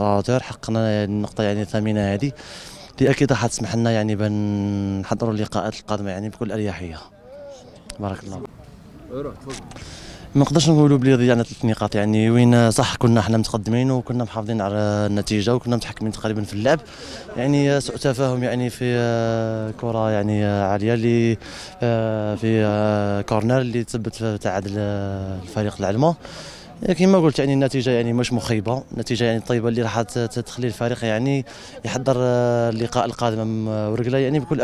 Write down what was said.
المودراتور حققنا النقطة يعني ثمينه هذه. اللي أكيد راح تسمح لنا يعني بان نحضروا اللقاءات القادمة يعني بكل أريحية. بارك الله ما نقدرش نقولوا بلي ضيعنا ثلاث نقاط يعني وين صح كنا إحنا متقدمين وكنا محافظين على النتيجة وكنا متحكمين تقريبا في اللعب. يعني سوء تفاهم يعني في آه، كرة يعني آه، عالية اللي آه، في آه، corner اللي تثبت تعادل آه، الفريق العلمه كما قلت يعني النتيجة يعني مش مخيبة. النتيجة يعني طيبة اللي راح تخلي الفريق يعني يحضر آه، اللقاء القادم امام ورقله يعني بكل